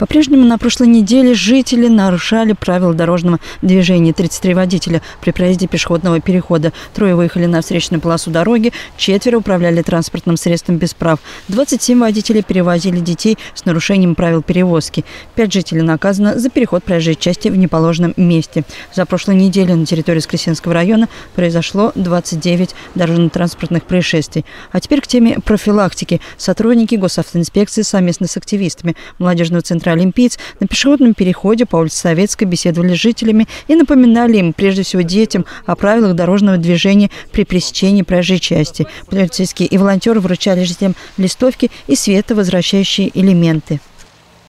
По-прежнему на прошлой неделе жители нарушали правила дорожного движения. 33 водителя при проезде пешеходного перехода. Трое выехали на встречную полосу дороги, четверо управляли транспортным средством без прав. 27 водителей перевозили детей с нарушением правил перевозки. Пять жителей наказано за переход проезжей части в неположенном месте. За прошлую неделю на территории Скресенского района произошло 29 дорожно-транспортных происшествий. А теперь к теме профилактики. Сотрудники госавтоинспекции совместно с активистами молодежного центра «Олимпиец» на пешеходном переходе по улице Советской беседовали с жителями и напоминали им, прежде всего детям, о правилах дорожного движения при пресечении проезжей части. Полицейские и волонтеры вручали жителям листовки и световозвращающие элементы.